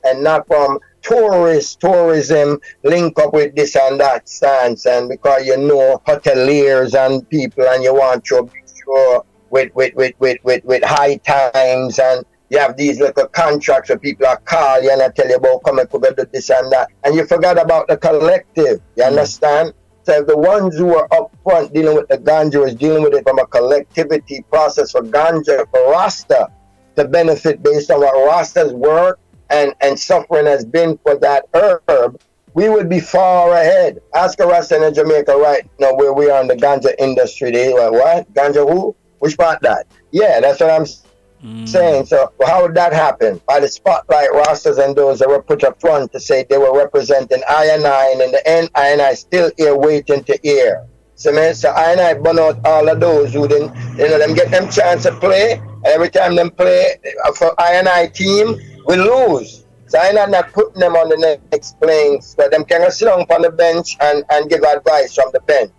and not from tourist tourism link up with this and that stance and because you know hoteliers and people and you want to be sure with with, with, with, with, with high times and you have these little contracts where people are call you and I tell you about come and do this and that and you forgot about the collective you mm. understand so the ones who are up front dealing with the ganja is dealing with it from a collectivity process for ganja for Rasta to benefit based on what Rasta's work and, and suffering has been for that herb, we would be far ahead. Ask a Rasta in Jamaica right now where we are in the ganja industry. They like, what? Ganja who? Which part that? Yeah, that's what I'm mm. saying. So how would that happen? By the spotlight Rastas and those that were put up front to say they were representing I and I, and in the end, I and I still here waiting to hear. So, man, so I and I burn out all of those who didn't, you know, them get them chance to play. Every time them play uh, for I and I team, we lose. So I'm not putting them on the next playing, but them can sit down on the bench and, and give advice from the bench.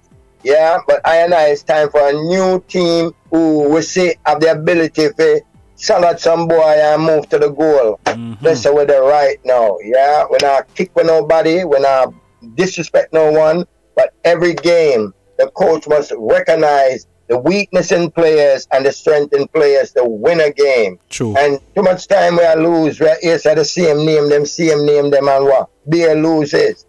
Yeah, but I and I it's time for a new team who we see have the ability to salad some boy and move to the goal. Mm-hmm. That's where they're right now. Yeah, we're not kick with nobody, we're not disrespect no one, but every game the coach must recognize the weakness in players and the strength in players to win a game. True. And too much time we are lose, we are the same name, them same name, them and what? Be a loses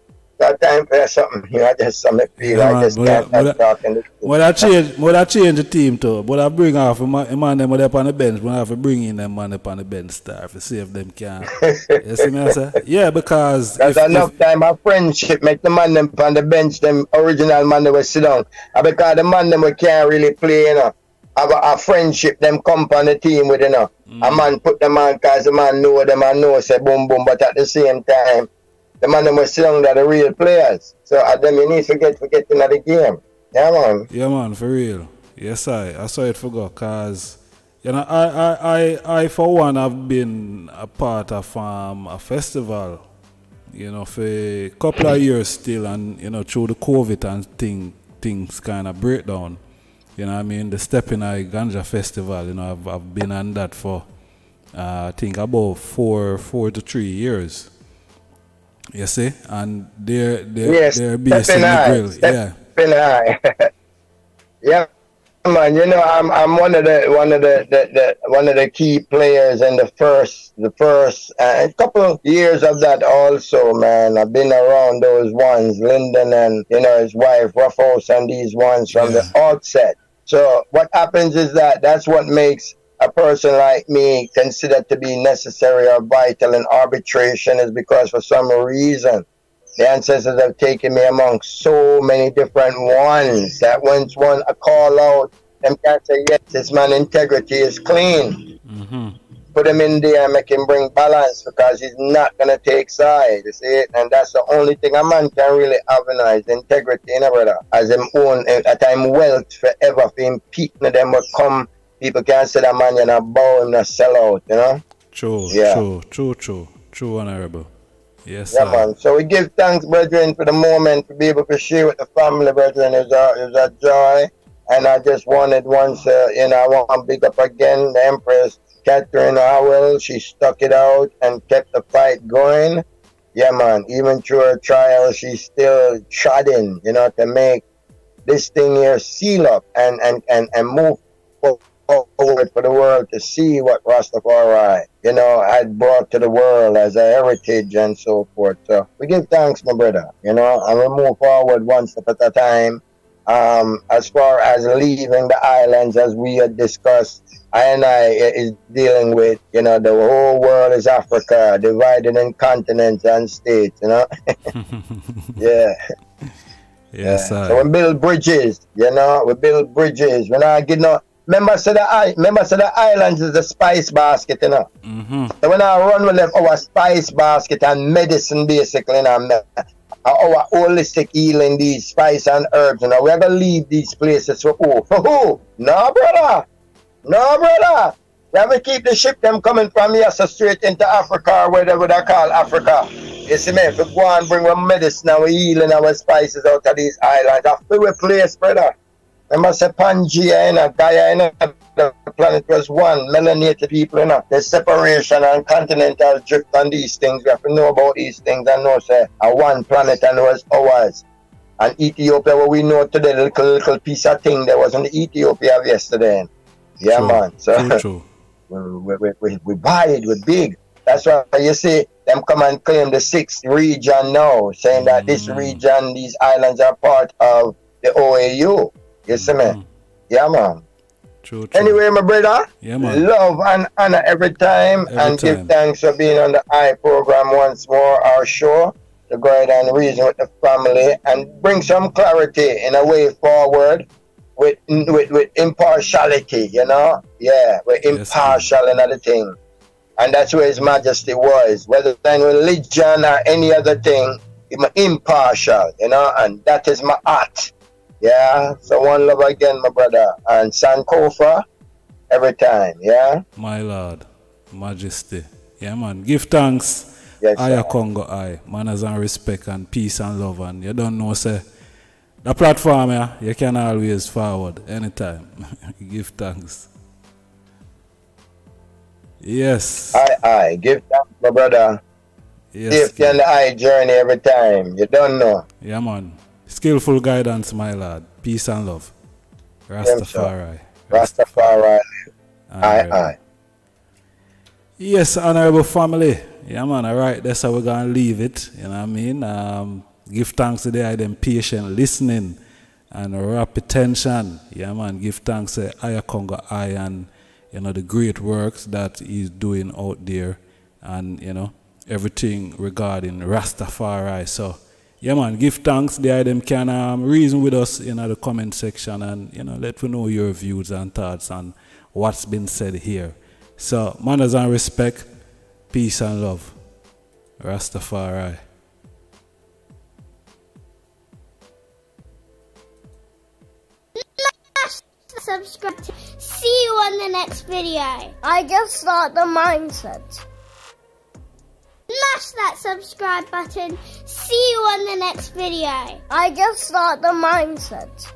time for something. You know, just something feel yeah, like this can't stop talking. But I change, but I change the team too. But I bring off a man, man them up on the bench. But I have to bring in them man up on the bench star to see if them can. you see me, I say? Yeah, because that's if, enough if, time. A friendship make the man them on the bench. Them original man they will sit down. And because the man them we can't really play, you know. Have a, a friendship, them come on the team with you know. Mm. A man put them on because the man know them and know say boom boom, but at the same time the man them was young that are real players. So at uh, them you need to get to get the game. Yeah man. Yeah man, for real. Yes I I saw it forgot cause you know I, I, I, I for one have been a part of um, a festival, you know, for a couple of years still and you know through the COVID and thing things kinda break down. You know I mean? The Stepping Eye Ganja Festival, you know, I've I've been on that for uh, I think about four four to three years. You see, and they're they're yes, they're based in the grill. Yeah. yeah, man. You know, I'm I'm one of the one of the, the, the one of the key players in the first the first uh, a couple of years of that also, man. I've been around those ones, Lyndon and you know his wife Ruffles and these ones from yeah. the outset. So what happens is that that's what makes a person like me considered to be necessary or vital in arbitration is because for some reason the ancestors have taken me among so many different ones that once one a call out, them can't say, yes, this man integrity is clean. Mm-hmm. Put him in there and make him bring balance because he's not going to take sides. You see And that's the only thing a man can really have in his integrity, you know, brother. As him own, at time wealth forever for him, people them will come people can't say that man you're not bow him not sell out, you know? True, yeah. true, true, true, true, honorable. Yes, yeah, sir. man. So we give thanks, brethren, for the moment to be able to share with the family, brethren. Is a is a joy, and I just wanted once, uh, you know, I want to big up again the Empress Catherine Howell. She stuck it out and kept the fight going. Yeah, man. Even through her trial, she's still trotting, you know, to make this thing here seal up and and and and move forward for the world to see what Rastafari, you know, had brought to the world as a heritage and so forth. So we give thanks, my brother, you know, and we move forward one step at a time. Um, as far as leaving the islands, as we had discussed, I and I is dealing with, you know, the whole world is Africa, divided in continents and states, you know. yeah. Yes, yeah. sir. So we build bridges, you know, we build bridges. When I get no Remember, so the I remember, so the islands is the spice basket, you know. Mm-hmm. So when I run with them, our spice basket and medicine, basically, you know, our holistic healing, these spice and herbs, you know, we're gonna leave these places for who? For who? No, brother. No, brother. We have to keep the ship them coming from here so straight into Africa or whatever they call Africa. You see me? If we go and bring our medicine, our healing, our spices out of these islands, after we place, brother. Remember, say Pangea, you know, Gaia, you know, the planet was one, melanated people, you know, the separation and continental drift and these things. We have to know about these things and know, say, a one planet and was ours. And Ethiopia, what we know today, little, little piece of thing that was in Ethiopia of yesterday. Yeah, True. man. So, True, true. we, we, we, we wide, we big. That's why you see them come and claim the sixth region now, saying that this Mm. region, these islands are part of the OAU. You see me? Mhm. Yeah, man. True, true. Anyway, my brother, Yeah, man. love and honor every time, Every and time. give thanks for being on the I program once more, our show, to go ahead and reason with the family and bring some clarity in a way forward with with, with impartiality, you know? Yeah, we're Yes, impartial in other thing. And that's where His Majesty was, whether in religion or any other thing, I'm impartial, you know, and that is my art. Yeah, so one love again, my brother. And Sankofa, every time, yeah? My Lord, Majesty. Yeah, man. Give thanks. Yes, Iakongoi. Manners and respect and peace and love. And you don't know, sir. the platform, yeah, you can always forward anytime. Give thanks. Yes. I, I. Give thanks, my brother. Yes. Safety on the eye journey every time. You don't know. Yeah, man. Skillful guidance, my lad. Peace and love. Rastafari. Rastafari. Aye, aye. Yes, honorable family. Yeah, man. All right, that's how we're gonna leave it. You know what I mean? Um, give thanks to the them patient listening and rapid attention. Yeah, man. Give thanks to Aya Congo Eye and you know the great works that he's doing out there, and you know everything regarding Rastafari. So. Yeah man, give thanks. The item can um, reason with us in the comment section and you know let we know your views and thoughts on what's been said here. So manners and respect, peace and love. Rastafari. subscribe. See you on the next video. Ijahstar the mindset. Smash that subscribe button. See you on the next video. Ijahstar the mindset.